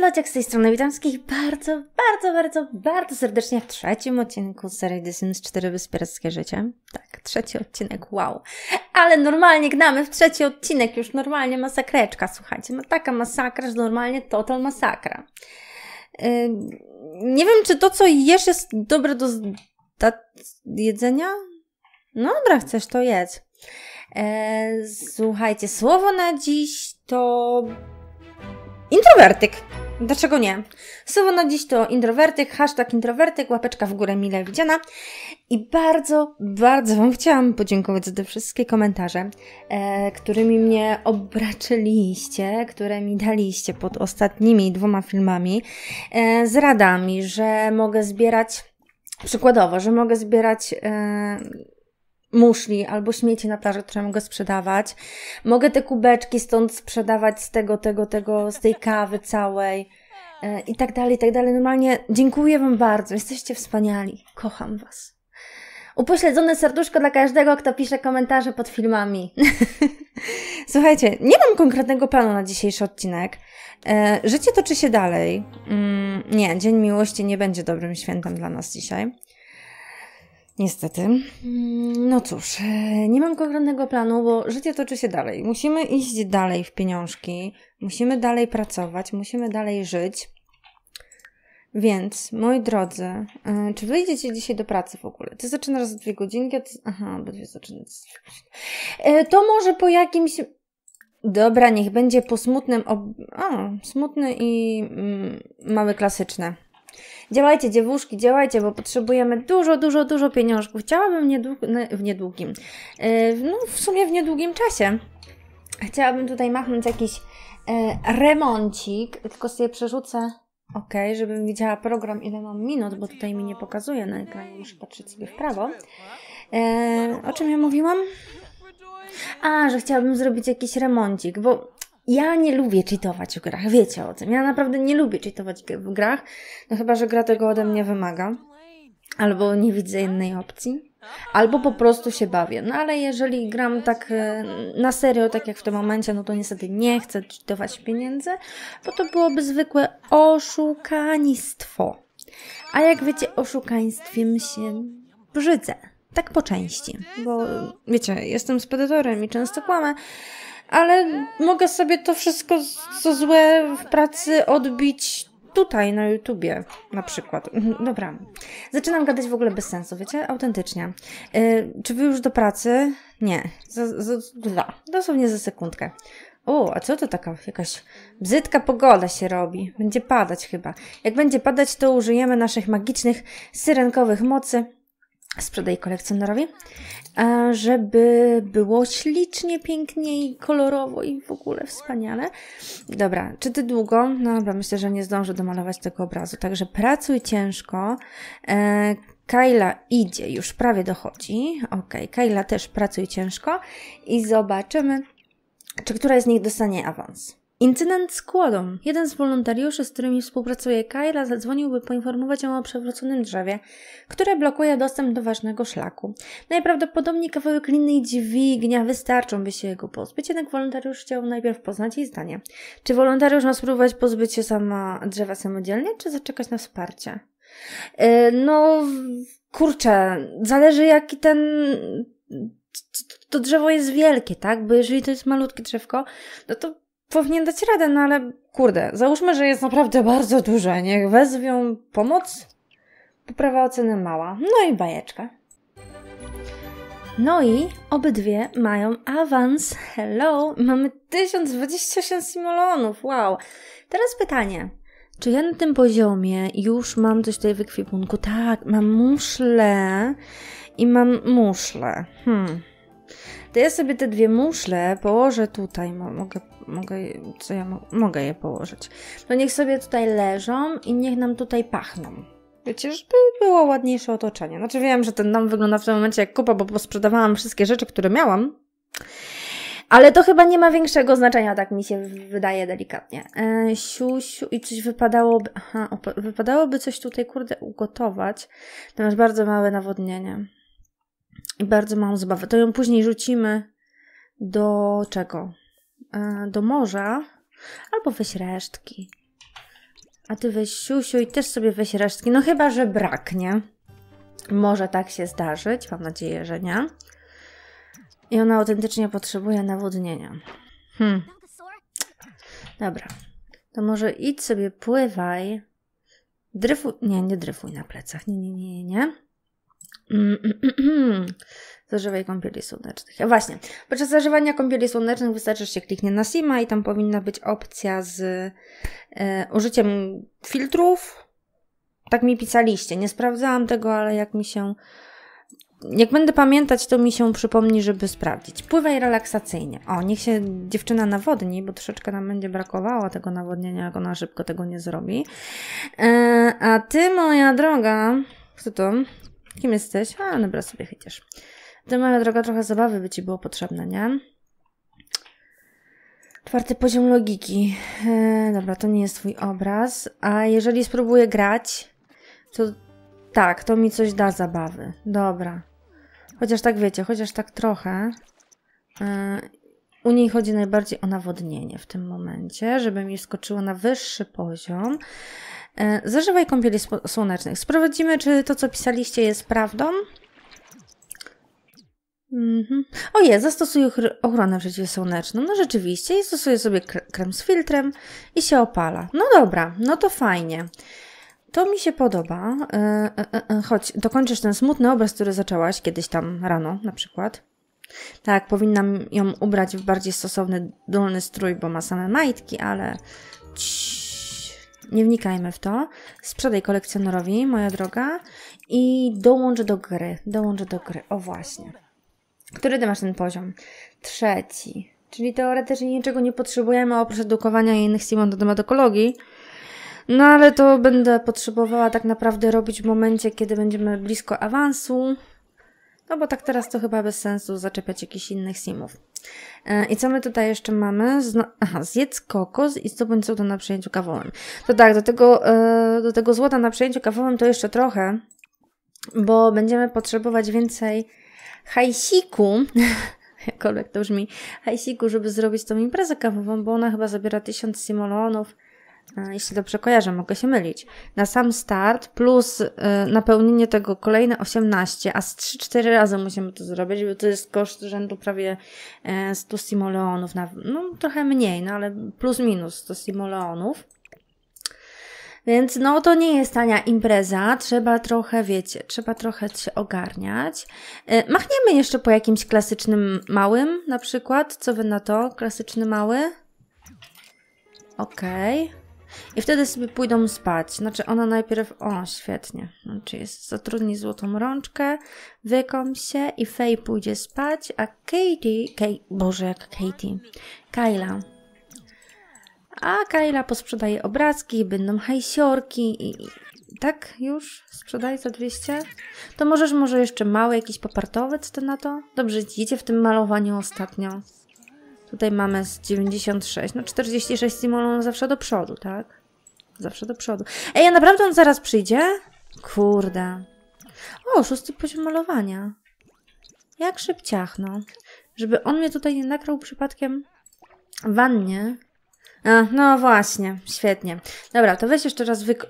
Lociak z tej strony. Witam wszystkich bardzo, bardzo, bardzo, bardzo serdecznie w trzecim odcinku serii The Sims 4 Wyspierackie Życie. Tak, trzeci odcinek, wow. Ale normalnie gnamy w trzeci odcinek, już normalnie masakreczka, słuchajcie. No taka masakra, że normalnie total masakra. Yy, nie wiem, czy to, co jesz, jest dobre do jedzenia? No dobra, chcesz, to jedz. Yy, słuchajcie, słowo na dziś to Introwertyk. Dlaczego nie? Słowo na dziś to introwertyk, hashtag introwertyk, łapeczka w górę mile widziana. I bardzo, bardzo Wam chciałam podziękować za te wszystkie komentarze, e, którymi mnie obraczyliście, które mi daliście pod ostatnimi dwoma filmami, e, z radami, że mogę zbierać, przykładowo, że mogę zbierać e, muszli albo śmieci na plaży, które mogę sprzedawać. Mogę te kubeczki stąd sprzedawać z tego, tego, tego, z tej kawy całej e, i tak dalej, i tak dalej. Normalnie dziękuję Wam bardzo. Jesteście wspaniali. Kocham Was. Upośledzone serduszko dla każdego, kto pisze komentarze pod filmami. Słuchajcie, nie mam konkretnego planu na dzisiejszy odcinek. E, życie toczy się dalej. Mm, nie, Dzień Miłości nie będzie dobrym świętem dla nas dzisiaj. Niestety. Mm, no cóż, e, nie mam konkretnego planu, bo życie toczy się dalej. Musimy iść dalej w pieniążki, musimy dalej pracować, musimy dalej żyć. Więc, moi drodzy, e, czy wyjdziecie dzisiaj do pracy w ogóle? Ty zaczynasz za dwie godzinki, a ty... Aha, obydwie zaczynasz za dwie. E, to może po jakimś... Dobra, niech będzie po smutnym... Ob... O, smutny i mm, mały klasyczne. Działajcie, dziewuszki, działajcie, bo potrzebujemy dużo, dużo, dużo pieniążków. Chciałabym niedług w niedługim, yy, no w sumie w niedługim czasie. Chciałabym tutaj machnąć jakiś yy, remoncik, tylko sobie przerzucę Ok, żebym widziała program, ile mam minut, bo tutaj mi nie pokazuje na ekranie, muszę patrzeć sobie w prawo. E, o czym ja mówiłam? A, że chciałabym zrobić jakiś remoncik, bo ja nie lubię cheatować w grach, wiecie o tym. Ja naprawdę nie lubię cheatować w grach, no chyba, że gra tego ode mnie wymaga. Albo nie widzę innej opcji. Albo po prostu się bawię. No ale jeżeli gram tak e, na serio, tak jak w tym momencie, no to niestety nie chcę cheatować pieniędzy, bo to byłoby zwykłe oszukanistwo. A jak wiecie, oszukaństwem się brzydzę. Tak po części. Bo wiecie, jestem spedytorem i często kłamę, ale mogę sobie to wszystko, co złe w pracy odbić tutaj na YouTubie na przykład. Mhm, dobra. Zaczynam gadać w ogóle bez sensu, wiecie? Autentycznie. Yy, czy wy już do pracy? Nie. Za, za, za, dosłownie za sekundkę. O, a co to taka jakaś brzydka pogoda się robi? Będzie padać chyba. Jak będzie padać, to użyjemy naszych magicznych syrenkowych mocy sprzedaj kolekcjonerowi, żeby było ślicznie, pięknie i kolorowo i w ogóle wspaniale. Dobra, czy ty długo? No dobra, myślę, że nie zdążę domalować tego obrazu, także pracuj ciężko. E, Kayla idzie, już prawie dochodzi. Ok, Kayla też pracuj ciężko i zobaczymy, czy któraś z nich dostanie awans. Incydent z kłodą. Jeden z wolontariuszy, z którymi współpracuje Kyla, zadzwonił, by poinformować ją o przewróconym drzewie, które blokuje dostęp do ważnego szlaku. Najprawdopodobniej kawałek liny i dźwignia wystarczą, by się jego pozbyć, jednak wolontariusz chciał najpierw poznać jej zdanie. Czy wolontariusz ma spróbować pozbyć się sama drzewa samodzielnie, czy zaczekać na wsparcie? Yy, no, kurczę, zależy jaki ten to drzewo jest wielkie, tak? Bo jeżeli to jest malutkie drzewko, no to powinien dać radę, no ale kurde, załóżmy, że jest naprawdę bardzo duże. Niech wezwią pomoc. Poprawa oceny mała. No i bajeczka. No i obydwie mają awans. Hello! Mamy 1028 simulonów. Wow! Teraz pytanie. Czy ja na tym poziomie już mam coś tutaj w ekwipunku? Tak, mam muszle i mam muszle. Hmm. To ja sobie te dwie muszle położę tutaj. Mogę mogę, co ja mo mogę je położyć. No niech sobie tutaj leżą i niech nam tutaj pachną. Wiecie, żeby było ładniejsze otoczenie. Znaczy wiem, że ten dom wygląda w tym momencie jak kupa, bo posprzedawałam wszystkie rzeczy, które miałam. Ale to chyba nie ma większego znaczenia, tak mi się wydaje delikatnie. E, siusiu i coś wypadałoby... Aha, wypadałoby coś tutaj, kurde, ugotować. To masz bardzo małe nawodnienie. I bardzo małą zabawę. To ją później rzucimy do czego? E, do morza, albo weź resztki. A ty weź siusiu i też sobie weź resztki. No chyba, że braknie. Może tak się zdarzyć. Mam nadzieję, że nie. I ona autentycznie potrzebuje nawodnienia. Hmm. Dobra. To może idź sobie, pływaj. Dryfuj. Nie, nie dryfuj na plecach. Nie, nie, nie, nie. Mm, mm, mm, Zażywaj kąpieli słonecznych. A właśnie, podczas zażywania kąpieli słonecznych wystarczy, że się kliknie na Sima i tam powinna być opcja z e, użyciem filtrów. Tak mi pisaliście. Nie sprawdzałam tego, ale jak mi się. Jak będę pamiętać, to mi się przypomni, żeby sprawdzić. Pływaj relaksacyjnie. O, niech się dziewczyna nawodni, bo troszeczkę nam będzie brakowało tego nawodnienia, jak ona szybko tego nie zrobi. E, a ty, moja droga, kto to? Kim jesteś? A, dobra, sobie chyciesz. Ty, moja droga, trochę zabawy by ci było potrzebne, nie? Czwarty poziom logiki. E, dobra, to nie jest twój obraz. A jeżeli spróbuję grać, to tak, to mi coś da zabawy. Dobra. Chociaż tak wiecie, chociaż tak trochę. E, u niej chodzi najbardziej o nawodnienie w tym momencie, żeby mi skoczyło na wyższy poziom. E, zażywaj kąpieli słonecznych. Sprawdzimy, czy to, co pisaliście, jest prawdą. Mhm. O je, zastosuję ochronę przeciwsłoneczną. No rzeczywiście, i stosuję sobie krem z filtrem i się opala. No dobra, no to fajnie. To mi się podoba. E, e, e, chodź, dokończysz ten smutny obraz, który zaczęłaś kiedyś tam rano na przykład. Tak, powinnam ją ubrać w bardziej stosowny dolny strój, bo ma same majtki, ale Ciii, nie wnikajmy w to. Sprzedaj kolekcjonerowi, moja droga, i dołącz do gry. Dołącz do gry. O właśnie. Który ty masz ten poziom? Trzeci. Czyli teoretycznie niczego nie potrzebujemy oprócz edukowania innych Simon do temat ekologii. No ale to będę potrzebowała tak naprawdę robić w momencie, kiedy będziemy blisko awansu. No bo tak teraz to chyba bez sensu zaczepiać jakichś innych simów. E, I co my tutaj jeszcze mamy? Zno Aha, zjedz kokos i zdobądź złoto na przejęciu kawowym. To tak, do tego, e, do tego złota na przejęciu kawowym to jeszcze trochę, bo będziemy potrzebować więcej hajsiku, jakkolwiek to brzmi, hajsiku, żeby zrobić tą imprezę kawową, bo ona chyba zabiera 1000 simolonów, jeśli dobrze kojarzę, mogę się mylić, na sam start, plus y, napełnienie tego kolejne 18, a z 3-4 razy musimy to zrobić, bo to jest koszt rzędu prawie 100 e, simoleonów, no trochę mniej, no ale plus minus 100 simoleonów. Więc no to nie jest tania impreza, trzeba trochę, wiecie, trzeba trochę się ogarniać. E, machniemy jeszcze po jakimś klasycznym małym na przykład. Co wy na to? Klasyczny mały? Okej. Okay. I wtedy sobie pójdą spać. Znaczy ona najpierw... O, świetnie. Znaczy jest, zatrudni złotą rączkę, wykąp się i Faye pójdzie spać, a Katie... Kay, Boże, jak Katie. Kyla a Kayla posprzedaje obrazki, będą hajsiorki i, tak już sprzedaje za 200? To możesz może jeszcze mały jakiś popartowiec ty na to? Dobrze idzie w tym malowaniu ostatnio. Tutaj mamy z 96, no 46 simulon zawsze do przodu, tak? Zawsze do przodu. Ej, a naprawdę on zaraz przyjdzie? Kurde. O, szósty poziom malowania. Jak szybciach, no. Żeby on mnie tutaj nie nakrał przypadkiem w wannie, a, no właśnie, świetnie. Dobra, to weź jeszcze raz wyk...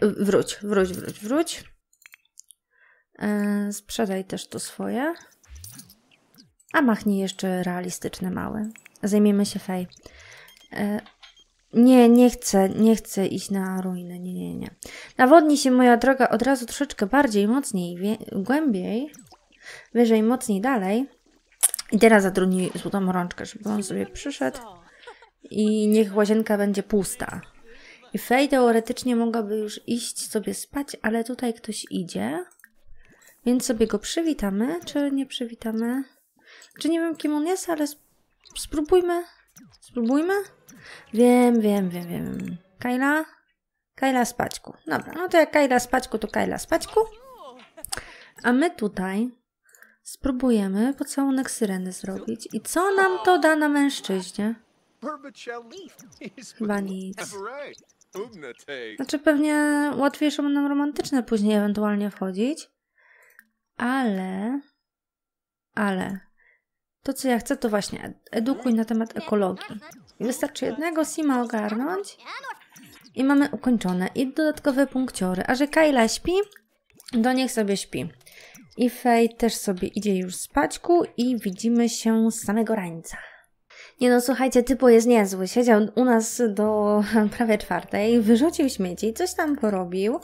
Wróć, wróć, wróć, wróć. Yy, sprzedaj też to swoje. A machnij jeszcze realistyczne małe. Zajmiemy się fej. Yy, nie, nie chcę, nie chcę iść na ruinę, nie, nie, nie. Nawodni się moja droga od razu troszeczkę bardziej, mocniej, głębiej, wyżej, mocniej, dalej. I teraz zatrudnij złotą rączkę, żeby on sobie przyszedł i niech łazienka będzie pusta. I Fej teoretycznie mogłaby już iść sobie spać, ale tutaj ktoś idzie, więc sobie go przywitamy, czy nie przywitamy? Czy nie wiem, kim on jest, ale spróbujmy. Spróbujmy? Wiem, wiem, wiem, wiem. Kajla? Kajla spaćku. Dobra, no to jak Kajla spaćku, to Kajla spaćku. A my tutaj spróbujemy pocałunek syreny zrobić. I co nam to da na mężczyźnie? Chyba nic. Znaczy pewnie łatwiejsze będą romantyczne później ewentualnie wchodzić. Ale... Ale... To co ja chcę to właśnie edukuj na temat ekologii. Wystarczy jednego sima ogarnąć I mamy ukończone. I dodatkowe punkciory. A że Kayla śpi, to niech sobie śpi. I Fej też sobie idzie już spaćku i widzimy się z samego rańca. Nie no, słuchajcie, typo jest niezły. Siedział u nas do prawie czwartej, wyrzucił śmieci, coś tam porobił.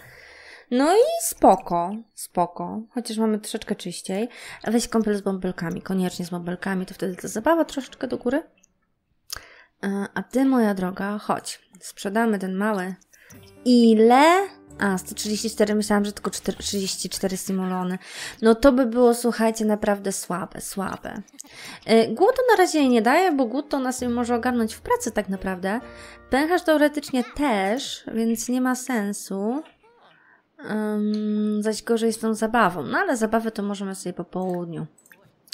No i spoko, spoko. Chociaż mamy troszeczkę czyściej. Weź kąpiel z bąbelkami, koniecznie z bąbelkami, to wtedy ta zabawa troszeczkę do góry. E, a ty, moja droga, chodź. Sprzedamy ten mały. Ile? A, 134, myślałam, że tylko 34 simulony. No to by było, słuchajcie, naprawdę słabe, słabe. Głód to na razie nie daje, bo głód to nas może ogarnąć w pracy tak naprawdę. Pęcherz teoretycznie też, więc nie ma sensu. Um, zaś gorzej z tą zabawą. No ale zabawę to możemy sobie po południu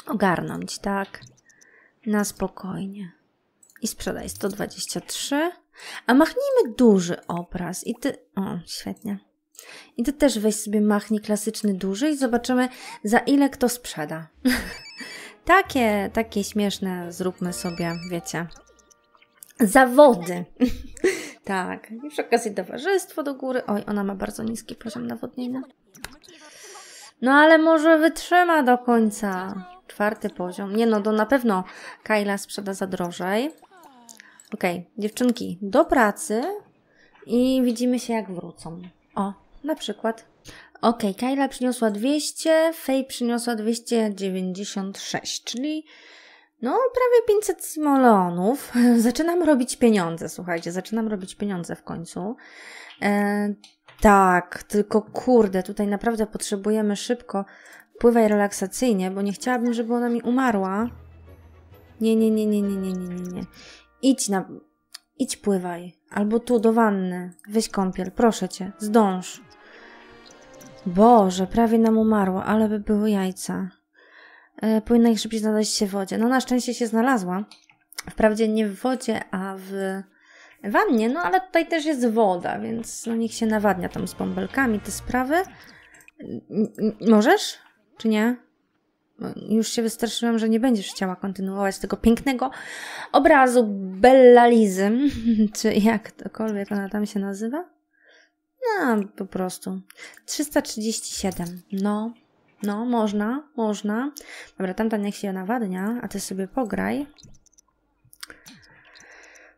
ogarnąć, tak? Na spokojnie. I sprzedaj 123. A machnijmy duży obraz. I ty... O, świetnie. I ty też weź sobie machnij klasyczny duży i zobaczymy za ile kto sprzeda. takie, takie śmieszne zróbmy sobie, wiecie. Zawody. tak. I przy okazji towarzystwo do góry. Oj, ona ma bardzo niski poziom nawodnienia. No ale może wytrzyma do końca. Czwarty poziom. Nie no, to na pewno Kayla sprzeda za drożej. Okej, okay, dziewczynki, do pracy i widzimy się jak wrócą. O, na przykład. Okej, okay, Kayla przyniosła 200, Faye przyniosła 296, czyli no prawie 500 simoleonów. Zaczynam robić pieniądze, słuchajcie, zaczynam robić pieniądze w końcu. E, tak, tylko kurde, tutaj naprawdę potrzebujemy szybko pływaj relaksacyjnie, bo nie chciałabym, żeby ona mi umarła. Nie, nie, nie, nie, nie, nie, nie, nie. Idź na... Idź pływaj. Albo tu, do wanny. Weź kąpiel, proszę cię. Zdąż. Boże, prawie nam umarło, ale by były jajca. E, powinna ich szybciej znaleźć się w wodzie. No na szczęście się znalazła. Wprawdzie nie w wodzie, a w wannie, no ale tutaj też jest woda, więc no niech się nawadnia tam z bąbelkami te sprawy. Możesz? Czy nie? Już się wystraszyłam, że nie będziesz chciała kontynuować tego pięknego obrazu Bella Lizy, czy jak tokolwiek ona tam się nazywa. No, po prostu. 337. No, no, można, można. Dobra, tamta niech się nawadnia, a ty sobie pograj.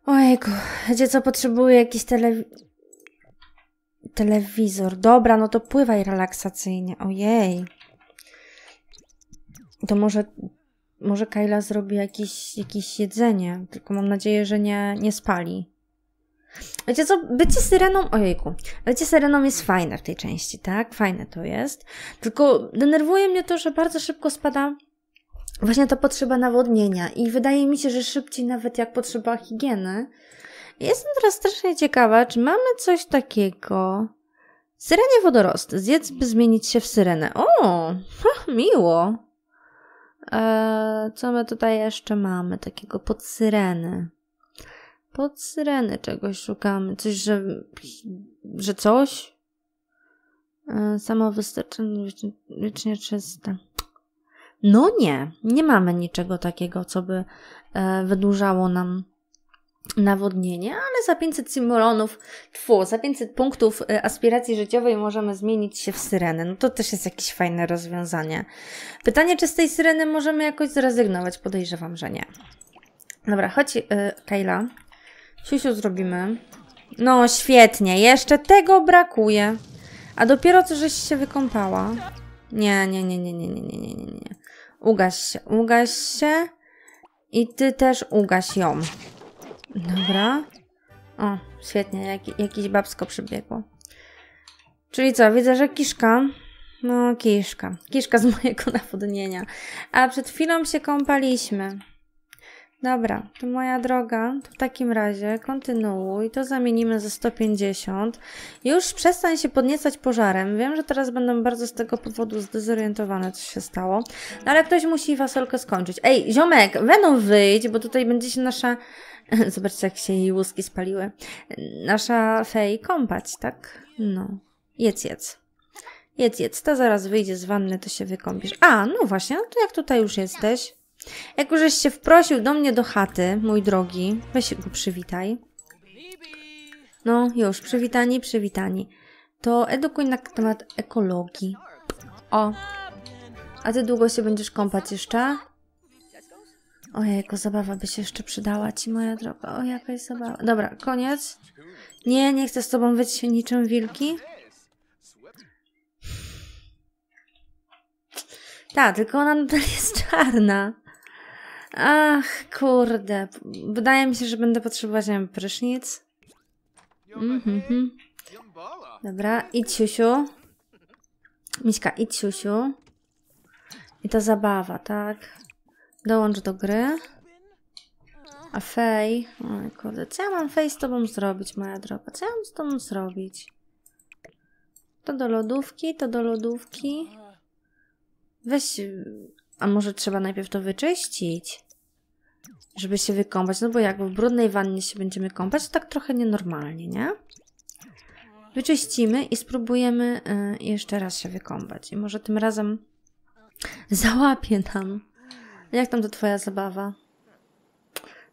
Ojejku, wiecie co, potrzebuję jakiś telewi telewizor. Dobra, no to pływaj relaksacyjnie. Ojej to może, może Kayla zrobi jakieś, jakieś jedzenie, tylko mam nadzieję, że nie, nie spali. Wiecie co, bycie syreną, ojejku, bycie syreną jest fajne w tej części, tak? Fajne to jest. Tylko denerwuje mnie to, że bardzo szybko spada właśnie ta potrzeba nawodnienia i wydaje mi się, że szybciej nawet jak potrzeba higieny. Jestem teraz strasznie ciekawa, czy mamy coś takiego. Syrenie wodorosty. Zjedz, by zmienić się w syrenę. O, miło. Eee, co my tutaj jeszcze mamy takiego pod syreny? Pod syreny czegoś szukamy. Coś, że, że coś? Eee, samowystarczalne, wiecznie, wiecznie czyste. No nie, nie mamy niczego takiego, co by e, wydłużało nam nawodnienie, ale za 500 simulonów, tfu, za 500 punktów y, aspiracji życiowej możemy zmienić się w syrenę. No to też jest jakieś fajne rozwiązanie. Pytanie, czy z tej syreny możemy jakoś zrezygnować? Podejrzewam, że nie. Dobra, chodź, yy, Kayla. Siusiu zrobimy. No, świetnie. Jeszcze tego brakuje. A dopiero co, żeś się wykąpała. Nie, nie, nie, nie, nie, nie, nie, nie, nie. Ugaś się, ugaś się. I ty też ugaś ją. Dobra. O, świetnie, jak, jakieś babsko przybiegło. Czyli co, widzę, że kiszka. No, kiszka. Kiszka z mojego nawodnienia. A przed chwilą się kąpaliśmy. Dobra, to moja droga, to w takim razie kontynuuj, to zamienimy ze 150. Już przestań się podniecać pożarem. Wiem, że teraz będę bardzo z tego powodu zdezorientowana, co się stało. No ale ktoś musi fasolkę skończyć. Ej, ziomek, Venom wyjdź, bo tutaj będzie się nasza Zobaczcie, jak się jej łuski spaliły. Nasza fej kąpać, tak? No. Jedz, jedz. Jedz, jedz. Ta zaraz wyjdzie z wanny, to się wykąpisz. A, no właśnie, no to jak tutaj już jesteś? Jak już się wprosił do mnie do chaty, mój drogi, weź go przywitaj. No, już, przywitani, przywitani. To edukuj na temat ekologii. O. A ty długo się będziesz kąpać jeszcze? Ojejku, zabawa by się jeszcze przydała ci, moja droga. O, jakaś zabawa. Dobra, koniec. Nie, nie chcę z tobą być niczym wilki. Tak, tylko ona nadal jest czarna. Ach, kurde. Wydaje mi się, że będę potrzebować, nie wiem, prysznic. Mhm. Dobra, idź siusiu. Miśka, idź siusiu. I ta zabawa, tak? Dołącz do gry. A Fej... Oj kurde, co ja mam Fej z tobą zrobić, moja droga? Co ja mam z tobą zrobić? To do lodówki, to do lodówki. Weź... A może trzeba najpierw to wyczyścić? Żeby się wykąpać. No bo jak w brudnej wannie się będziemy kąpać, to tak trochę nienormalnie, nie? Wyczyścimy i spróbujemy y, jeszcze raz się wykąpać. I może tym razem załapie nam. Jak tam to twoja zabawa?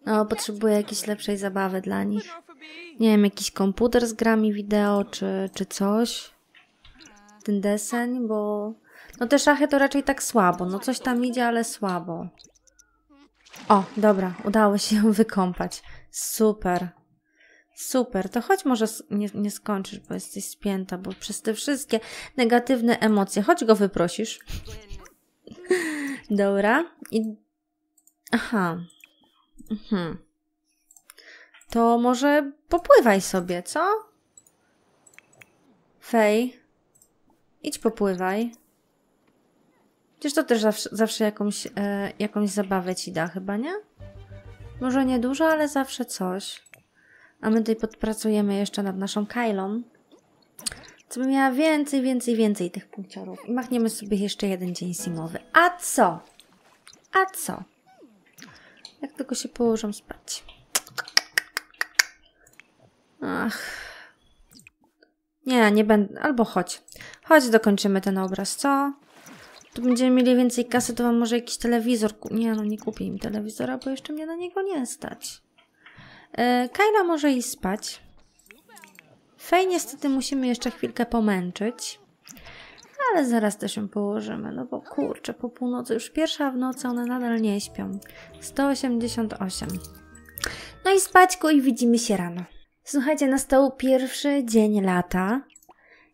No, potrzebuję jakiejś lepszej zabawy dla nich. Nie wiem, jakiś komputer z grami wideo, czy, czy coś. Ten deseń, bo... No te szachy to raczej tak słabo. No coś tam idzie, ale słabo. O, dobra, udało się ją wykąpać. Super. Super, to chodź może nie, nie skończysz, bo jesteś spięta, bo przez te wszystkie negatywne emocje, chodź go wyprosisz. Dobra. I... Aha. Mhm. To może popływaj sobie, co? Fej. Idź popływaj. Przecież to też zawsze, zawsze jakąś, e, jakąś zabawę ci da chyba, nie? Może nie dużo, ale zawsze coś. A my tutaj podpracujemy jeszcze nad naszą Kylą. Co by miała więcej, więcej, więcej tych punkciorów. I machniemy sobie jeszcze jeden dzień simowy. A co? A co? Jak tylko się położą spać. Ach. Nie, nie będę. Albo chodź. Chodź, dokończymy ten obraz, co? Tu będziemy mieli więcej kasy, to wam może jakiś telewizor... Nie, no nie kupię im telewizora, bo jeszcze mnie na niego nie stać. E, Kyla może iść spać. Fej niestety musimy jeszcze chwilkę pomęczyć. Ale zaraz też ją położymy, no bo kurczę, po północy, już pierwsza w nocy, one nadal nie śpią. 188. No i spaćku i widzimy się rano. Słuchajcie, nastał pierwszy dzień lata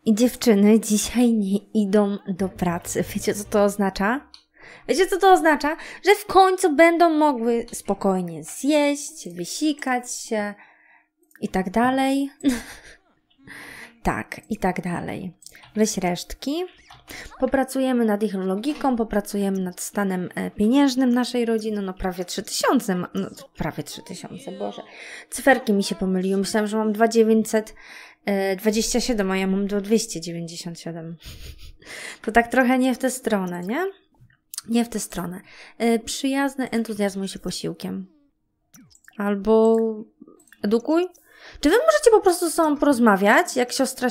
i dziewczyny dzisiaj nie idą do pracy. Wiecie, co to oznacza? Wiecie, co to oznacza? Że w końcu będą mogły spokojnie zjeść, wysikać się i tak dalej. tak, i tak dalej. Weź resztki. Popracujemy nad ich logiką, popracujemy nad stanem e, pieniężnym naszej rodziny. No prawie 3000, no prawie 3000, Boże. Cyferki mi się pomyliły. Myślałam, że mam 2927, a ja mam do 297. To tak trochę nie w tę stronę, nie? Nie w tę stronę. E, przyjazny entuzjazmuj się posiłkiem. Albo edukuj. Czy wy możecie po prostu ze sobą porozmawiać, jak siostra...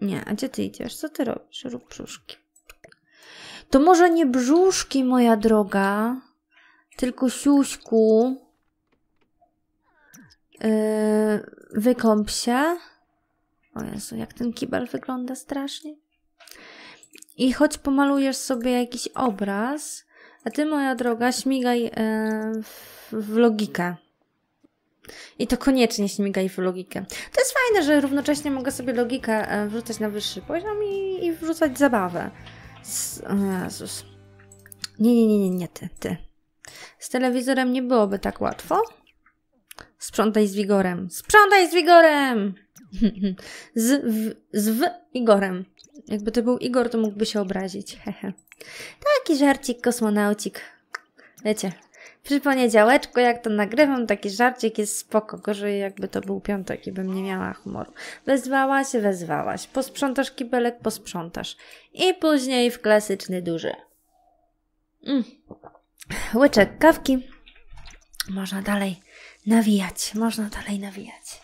Nie, a gdzie ty idziesz? Co ty robisz? Rób brzuszki. To może nie brzuszki, moja droga, tylko siuśku. Yy, wykąp się. O Jezu, jak ten kibel wygląda strasznie. I choć pomalujesz sobie jakiś obraz, a ty, moja droga, śmigaj yy, w, w logikę. I to koniecznie śmigaj w logikę. To jest fajne, że równocześnie mogę sobie logikę e, wrzucać na wyższy poziom i, i wrzucać zabawę. Z, Jezus. Nie, nie, nie, nie, nie, ty, ty. Z telewizorem nie byłoby tak łatwo. Sprzątaj z wigorem. Sprzątaj z wigorem! Z, w, z w Igorem. Jakby to był Igor, to mógłby się obrazić. Hehe. Taki żarcik, kosmonaucik. Wiecie, przy poniedziałeczku, jak to nagrywam, taki żarcik jest spoko. Gorzej jakby to był piątek i bym nie miała humoru. Wezwałaś, wezwałaś. Posprzątasz kibelek, posprzątasz. I później w klasyczny duży. Mm. Łyczek kawki. Można dalej nawijać. Można dalej nawijać.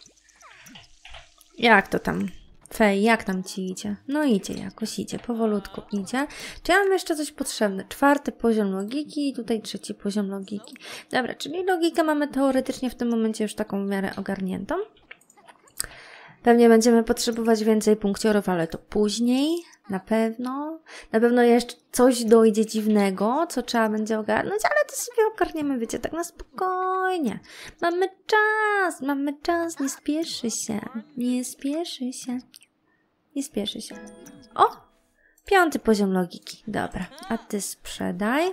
Jak to tam? Fej, jak tam ci idzie? No idzie jakoś, idzie, powolutku idzie. Czy ja mam jeszcze coś potrzebne? Czwarty poziom logiki i tutaj trzeci poziom logiki. Dobra, czyli logikę mamy teoretycznie w tym momencie już taką w miarę ogarniętą. Pewnie będziemy potrzebować więcej punkciorów, ale to później. Na pewno. Na pewno jeszcze coś dojdzie dziwnego, co trzeba będzie ogarnąć, ale to sobie ogarniemy, wiecie, tak na spokojnie. Mamy czas, mamy czas, nie spieszy się. Nie spieszy się. Nie spieszy się. O! Piąty poziom logiki. Dobra, a ty sprzedaj.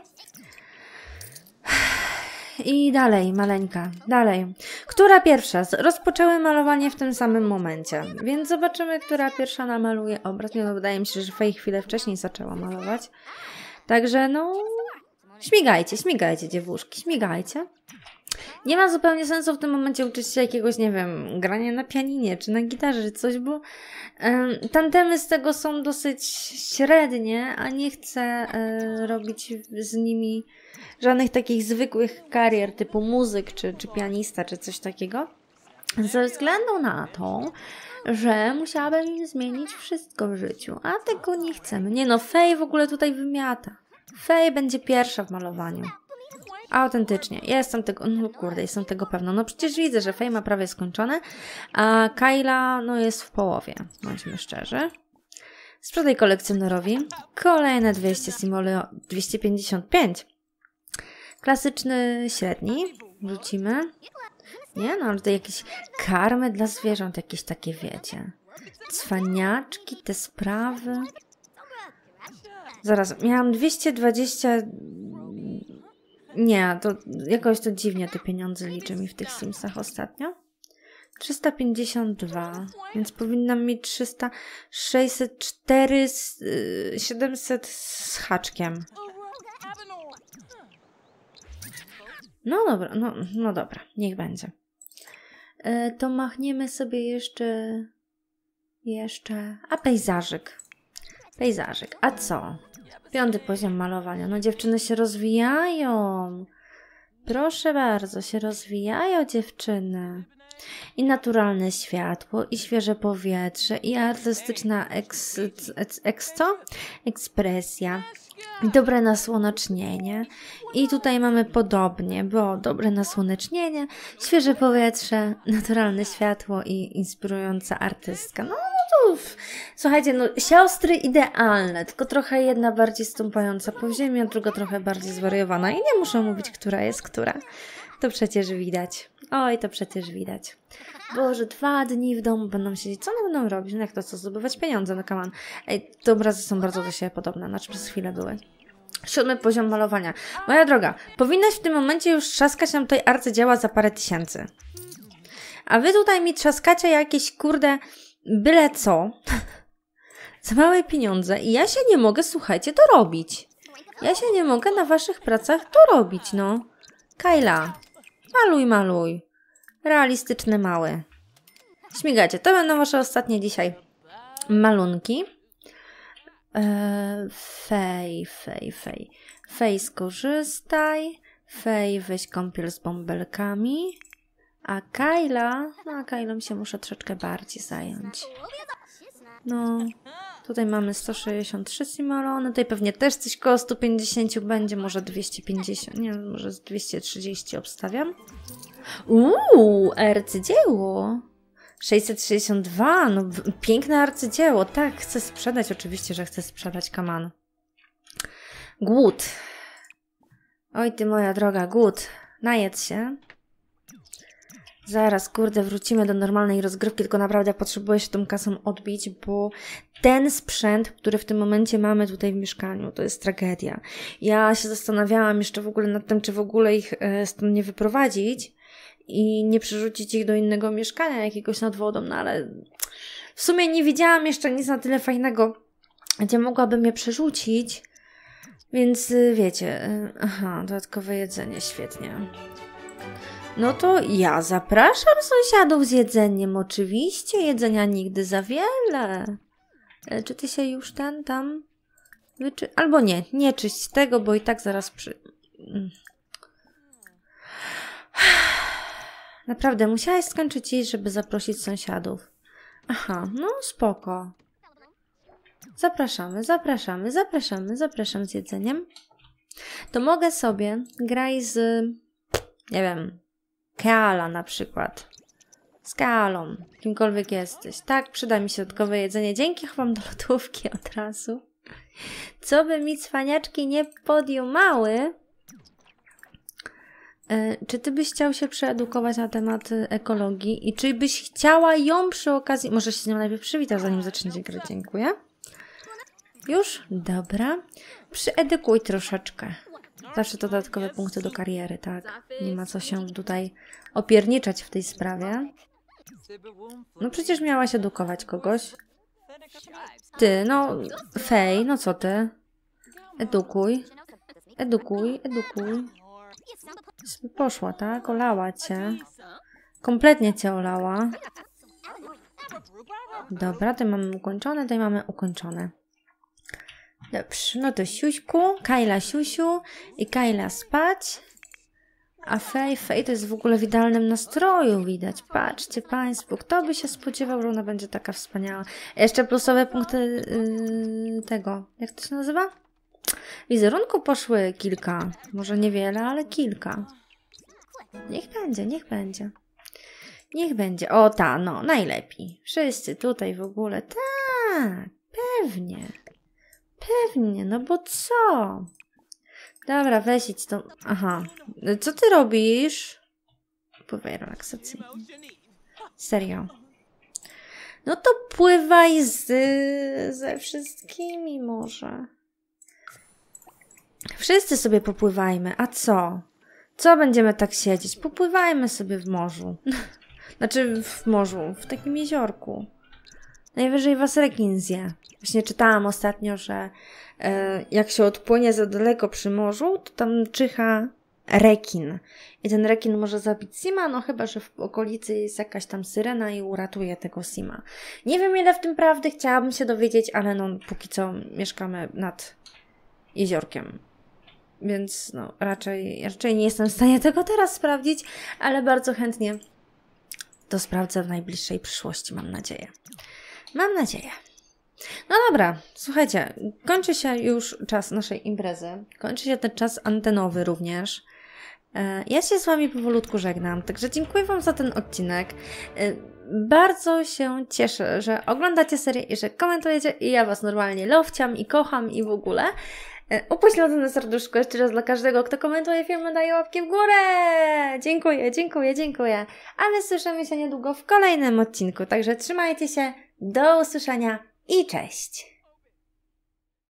I dalej, maleńka, dalej. Która pierwsza? Rozpoczęły malowanie w tym samym momencie, więc zobaczymy, która pierwsza namaluje obraz. No, wydaje mi się, że Fej chwilę wcześniej zaczęła malować. Także no, śmigajcie, śmigajcie dziewuszki, śmigajcie. Nie ma zupełnie sensu w tym momencie uczyć się jakiegoś, nie wiem, grania na pianinie czy na gitarze czy coś, bo tantemy z tego są dosyć średnie, a nie chcę y, robić z nimi żadnych takich zwykłych karier typu muzyk czy, czy pianista czy coś takiego. Ze względu na to, że musiałabym zmienić wszystko w życiu, a tego nie chcemy. Nie no, Fej w ogóle tutaj wymiata. Fej będzie pierwsza w malowaniu. Autentycznie. Ja jestem tego, no kurde, jestem tego pewna. No przecież widzę, że Fej ma prawie skończone, a Kyla, no jest w połowie. Bądźmy szczerzy. Sprzedaj kolekcjonerowi. Kolejne 200 simole, 255. Klasyczny średni. Wrzucimy. Nie no, ale jakieś karmy dla zwierząt, jakieś takie wiecie. Cwaniaczki, te sprawy. Zaraz, miałam 220... Nie, to jakoś to dziwnie te pieniądze liczy mi w tych Simsach ostatnio. 352, więc powinnam mieć 300, 604, 700 z haczkiem. No dobra, no, no dobra, niech będzie. E, to machniemy sobie jeszcze, jeszcze, a pejzażyk. Pejzażyk, a co? Piąty poziom malowania. No dziewczyny się rozwijają. Proszę bardzo, się rozwijają dziewczyny. I naturalne światło, i świeże powietrze, i artystyczna eks, eks, ekspresja dobre nasłonecznienie. I tutaj mamy podobnie, bo dobre nasłonecznienie, świeże powietrze, naturalne światło i inspirująca artystka. No, słuchajcie, no siostry idealne, tylko trochę jedna bardziej stąpająca po ziemi, a druga trochę bardziej zwariowana. I nie muszę mówić, która jest która. To przecież widać. Oj, to przecież widać. Boże, dwa dni w domu będą siedzieć. Co one będą robić? No jak to co? Zdobywać pieniądze, no kaman. Ej, te obrazy są bardzo do siebie podobne, znaczy przez chwilę były. Siódmy poziom malowania. Moja droga, powinnaś w tym momencie już trzaskać nam tej arcydzieła za parę tysięcy. A wy tutaj mi trzaskacie jakieś, kurde, byle co. za małe pieniądze i ja się nie mogę, słuchajcie, to robić. Ja się nie mogę na waszych pracach to robić, no. Kajla, maluj, maluj. Realistyczny mały. Śmigacie, to będą wasze ostatnie dzisiaj malunki. Eee, fej, fej, fej. Fej skorzystaj. Fej weź kąpiel z bąbelkami. A Kyla, no Kylą się muszę troszeczkę bardziej zająć. No, tutaj mamy 163 simolony, tutaj pewnie też coś koło 150 będzie, może 250, nie może z 230 obstawiam. Uuu, arcydzieło. 662, no piękne arcydzieło. Tak, chcę sprzedać, oczywiście, że chcę sprzedać kaman. Głód. Oj ty moja droga, głód. Najedz się. Zaraz, kurde, wrócimy do normalnej rozgrywki, tylko naprawdę potrzebuję się tą kasą odbić, bo ten sprzęt, który w tym momencie mamy tutaj w mieszkaniu, to jest tragedia. Ja się zastanawiałam jeszcze w ogóle nad tym, czy w ogóle ich e, stąd nie wyprowadzić, i nie przerzucić ich do innego mieszkania jakiegoś nad wodą, no ale w sumie nie widziałam jeszcze nic na tyle fajnego, gdzie mogłabym je przerzucić, więc y, wiecie, y, aha, dodatkowe jedzenie, świetnie. No to ja zapraszam sąsiadów z jedzeniem, oczywiście, jedzenia nigdy za wiele. E, czy ty się już ten tam wyczy... Albo nie, nie czyść tego, bo i tak zaraz przy... Mm. Naprawdę, musiałeś skończyć jeść, żeby zaprosić sąsiadów. Aha, no spoko. Zapraszamy, zapraszamy, zapraszamy, zapraszam z jedzeniem. To mogę sobie grać z, nie wiem, Keala na przykład. Skalą, kimkolwiek jesteś. Tak, przyda mi się dodatkowe jedzenie. Dzięki chowam do lodówki od razu. Co by mi cwaniaczki nie podjumały, E, Czy ty byś chciał się przeedukować na temat e, ekologii i czy byś chciała ją przy okazji. Może się z nią najpierw przywitać, zanim zaczniecie grać. Dziękuję. Już? Dobra. Przyedukuj troszeczkę. Zawsze to dodatkowe punkty do kariery, tak? Nie ma co się tutaj opierniczać w tej sprawie. No przecież miałaś edukować kogoś. Ty, no, Fej, no co ty? Edukuj. Edukuj, edukuj. Poszła, tak? Olała cię. Kompletnie cię olała. Dobra, to mamy ukończone, tutaj mamy ukończone. Dobrze, no to siuśku, Kajla siusiu i Kajla spać. A Fej, Fej to jest w ogóle w idealnym nastroju widać. Patrzcie Państwo, kto by się spodziewał, że ona będzie taka wspaniała. Jeszcze plusowe punkty yy, tego, jak to się nazywa? Wizerunku poszły kilka. Może niewiele, ale kilka. Niech będzie, niech będzie. Niech będzie. O, ta, no, najlepiej. Wszyscy tutaj w ogóle. Tak, pewnie. Pewnie, no bo co? Dobra, weź idź to. Aha. Co ty robisz? Pływaj relaksacyjnie. Serio. No to pływaj z, ze wszystkimi może. Wszyscy sobie popływajmy. A co? Co będziemy tak siedzieć? Popływajmy sobie w morzu. znaczy w morzu, w takim jeziorku. Najwyżej was rekin zje. Właśnie czytałam ostatnio, że e, jak się odpłynie za daleko przy morzu, to tam czyha rekin. I ten rekin może zabić Sima, no chyba, że w okolicy jest jakaś tam syrena i uratuje tego Sima. Nie wiem ile w tym prawdy, chciałabym się dowiedzieć, ale no póki co mieszkamy nad jeziorkiem. Więc no, raczej, raczej nie jestem w stanie tego teraz sprawdzić, ale bardzo chętnie to sprawdzę w najbliższej przyszłości, mam nadzieję. Mam nadzieję. No dobra, słuchajcie, kończy się już czas naszej imprezy. Kończy się ten czas antenowy również. E, ja się z Wami powolutku żegnam, także dziękuję Wam za ten odcinek. E, bardzo się cieszę, że oglądacie serię i że komentujecie i ja Was normalnie lowciam i kocham i w ogóle. E, upośledzone serduszko jeszcze raz dla każdego, kto komentuje filmy, daje łapki w górę! Dziękuję, dziękuję, dziękuję. A my słyszymy się niedługo w kolejnym odcinku, także trzymajcie się, do usłyszenia i cześć!